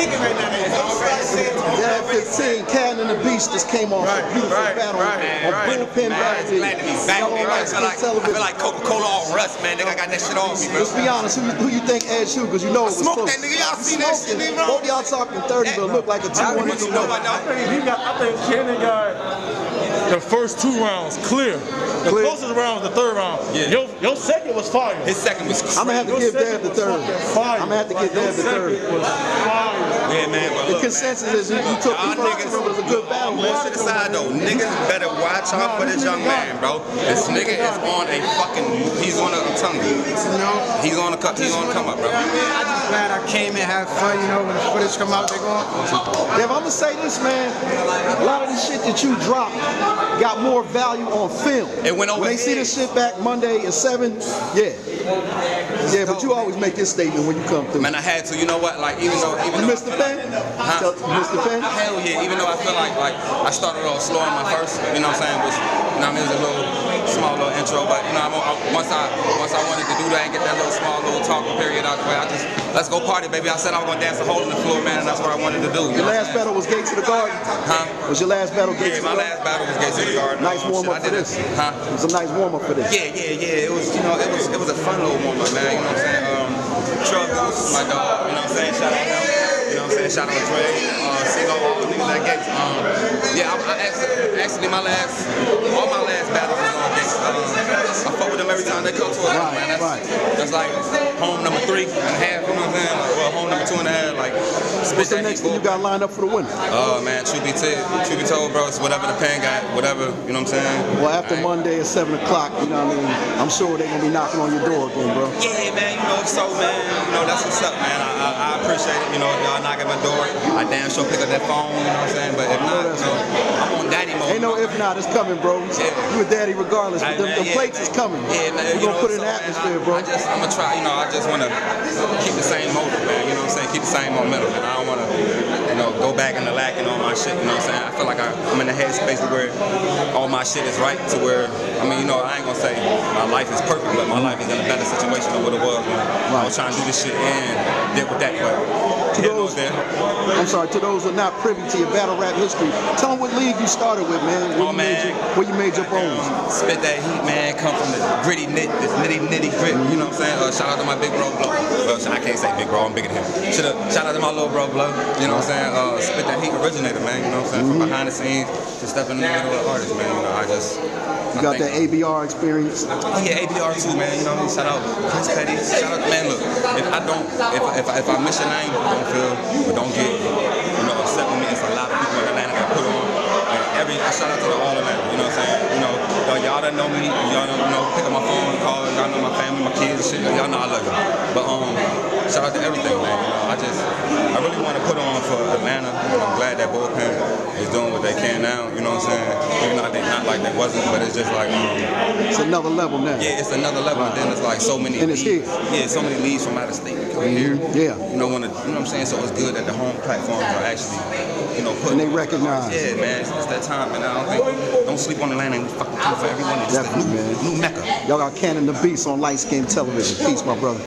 thinking right now. They don't start saying Yeah, 15, Cannon and the Beast just came off Right, a beautiful right, battle right, on right. Bullpen Man, Battle it's glad to be back, Y'all man. on I Light feel like, I Television. feel like Coca-Cola all rust, man. Nigga, I got that shit on me, bro. Let's be honest, who, who you think Ed Shoe? Because you know it was Smoked close. that nigga. Y'all seen that shit, Smoking. nigga, bro? Both y'all talking 30, but look like a 2 Y'all 1 what you know about I that? think he got. I think Cannon got the first two rounds clear. The Clear. closest round was the third round. Yeah. Your, your second was fire. His second was I'm gonna have to Your give second Dab the third. fire. I'm gonna have to give Your Dab the third. was fire. Yeah, man, but The look, consensus is you, you took the Y'all first niggas, one, it was a good battle, Bullshit man. aside though, niggas better watch out for this young man, bro. This nigga is on a fucking, he's on a, I'm telling you, You know, he's on a, cut- he's on a come up, bro. I just glad I came and had fun. You know, when the footage come out, they're going. Dev, I'm gonna say this, man. A lot of the shit that you dropped got more value on film. It went over When they see this shit back Monday at seven, yeah, yeah. But you always make your statement when you come through. Man, I had to, you know what, like even though, even You though. missed the pen, Huh? Mr. Pen. Hell yeah, even though I feel like like I started off slow on my first, you know what I'm saying, which you know what I mean, it was a little small little intro, but you know, I'm, I, once I once I wanted to do that and get that little small little talking period out the way, I just let's go party, baby. I said I was gonna dance a hole in the floor, man, and that's what I wanted to do. You Your last battle was Gates of the Garden. Huh? Was your last battle? Gates Yeah, of my the Garden? last battle was Gates of the Garden. Nice warm up I for did this. it. Huh? It was a nice warm up for this. Yeah, yeah, yeah. It was, you know, it was it was a fun little moment, man. You know what I'm saying? Um, my dog. You know what I'm saying? Shout out to him. You know what I'm saying? Shout out to Dre, uh, CeeLo, all the niggas at Gates. Um, yeah, I, I actually, actually my last, all my last battles was on Gates. Um, I fuck with them every time they come to a man. That's, right. that's like home number three and a half. You know what I'm saying? Like, well, home number two and a half. Like, What's the next thing you got lined up for the winner? Oh man, truth be, t- truth be told, bro, it's whatever the pen got, whatever, you know what I'm saying? Well, after ain't- Monday at seven o'clock, you know what I mean. I'm sure they're gonna be knocking on your door again, bro. Yeah, man, you know, so, man, you know, that's what's up, man. I, I, I appreciate it, you know, if y'all knock at my door, I damn sure pick up that phone, you know what I'm saying? But if not, you know, I'm on. Ain't no if not, it's coming, bro. Yeah. You a daddy regardless, but them, them yeah, plates man. is coming. Yeah, man, We're you gonna know, put in so, the man, atmosphere, I, bro. I just, I'm gonna try, you know, I just wanna keep the same motive, man, you know what I'm saying? Keep the same momentum, and I don't wanna, you know, go back into lacking on my shit, you know what I'm saying? I feel like I, I'm in the headspace where all my shit is right to where, I mean, you know, I ain't gonna say my life is perfect, but my life is in a better situation than what it was when I was trying to do this shit and deal with that, but To those, there. I'm sorry, to those who are not privy to your battle rap history, tell them what league you started with, man. Where Oh, you made man. your, where you made your bones. Spit that heat, man. Come from the gritty knit, the nitty nitty grit. You know what I'm saying? Uh, shout out to my big bro Blow. Well, I can't say big bro. I'm bigger than him. Shout out to my little bro Blow. You know what I'm saying? Uh, spit that heat originator, man. You know what I'm saying? From behind the scenes to step in the middle of the artist, man. You know, I just. You got that ABR experience. Oh yeah, ABR too, man. You know, what I mean? shout out Prince Petty. Shout out, man. Look, if I don't, if if I, if I miss your name, don't feel or don't get, you know, upset with me. It's a lot of people in Atlanta that put on. And every I shout out to the all of Atlanta. You know what I'm saying? You know, y'all, that know me, y'all don't know, pick up my phone, call. Y'all know my family, my kids, and shit. Y'all know I love you. But um, shout out to everything, man. You know, I just, I really want to put on for Atlanta. And I'm glad that bullpen is doing what they can now. You know what I'm saying? Even though they not like they wasn't, but it's just like um. It's another level now. Yeah, it's another level. And then it's like so many And it's leads. here. Yeah, so many leads from out of state come here. Yeah. You know, when the, you know what I'm saying? So it's good that the home platforms are actually, you know, putting. And they recognize. Yeah, man, it's, it's that time, and I don't think don't sleep on Atlanta. And we fucking for everyone. It's the Definitely, new, man. new mecca. Y'all got Cannon the Beast on Light Skin Television. Peace, my brother.